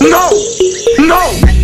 No! No!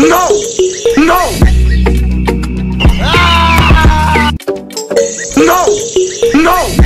No! No! Ah! No! No!